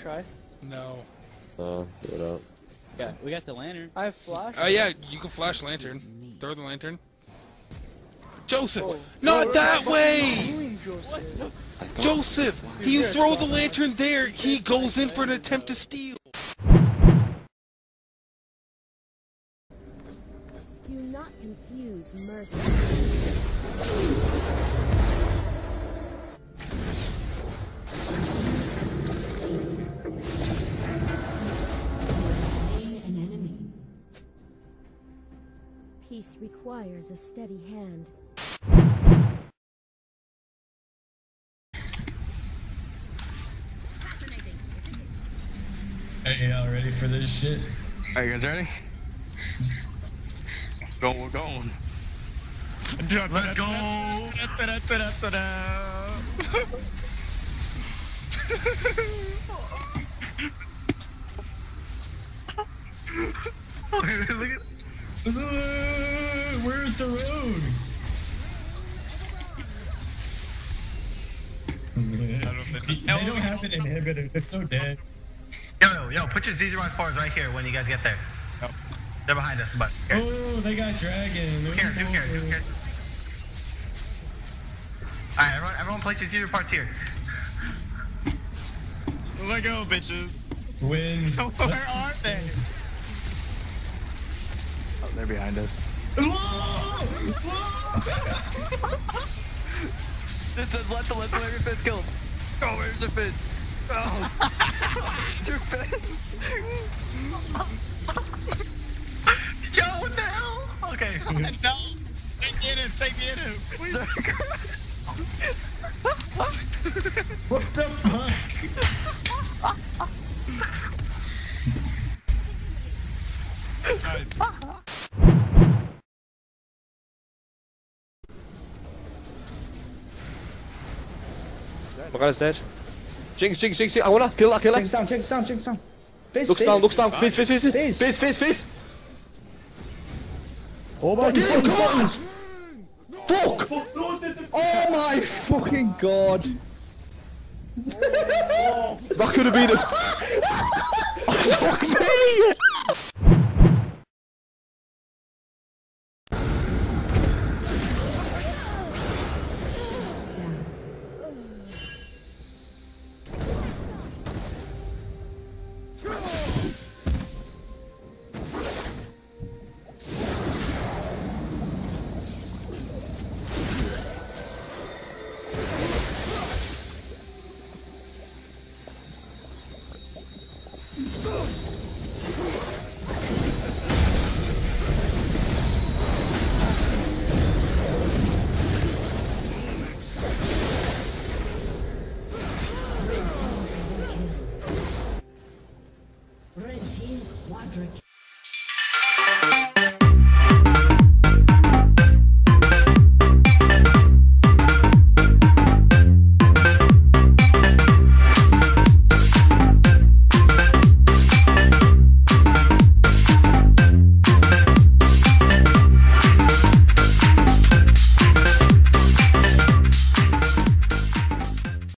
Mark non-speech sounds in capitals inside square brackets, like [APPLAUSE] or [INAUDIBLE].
Try. No. Oh, do it out. Yeah, we got the lantern. I have flash. Oh yeah, you can flash lantern. Throw the lantern. Joseph! Oh. Not No, that way! doing, Joseph? Joseph! You throw the lantern there, he goes in for an attempt to steal. Do not confuse mercy. Peace requires a steady hand. Hey, y'all ready for this shit? Are you guys ready? Go, we're going. Let's go! Look at Where's the road? they don't have an inhibitor. It's so dead. Yo, yo, yo, put your Zz'Rot bars right here when you guys get there. They're behind us, but here. Oh, they got dragon. Who cares? Who cares? Who cares? Alright, everyone, everyone place your ZZ parts here. Let go, bitches. Win. [LAUGHS] Where are they? Oh, they're behind us. Whoa! It says let the let's let your fist kill him. Oh, where's your fist? Oh. where's [LAUGHS] your fist? Yo, what the hell? Okay. [LAUGHS] no! Take me in him, take me in him. What the fuck? [LAUGHS] My guy's dead. Jinx, Jinx, Jinx, Jinx. I wanna kill that, kill Jinx down, Jinx down, Jinx down. Fizz, Lux fizz. down, Lux down. Fizz, fizz, fizz, fizz, Fizz. fizz, fizz, fizz. Oh my Get him, god. Fuck! Oh my fucking god. That could have been a. [LAUGHS] [LAUGHS] Fuck me! Patrick.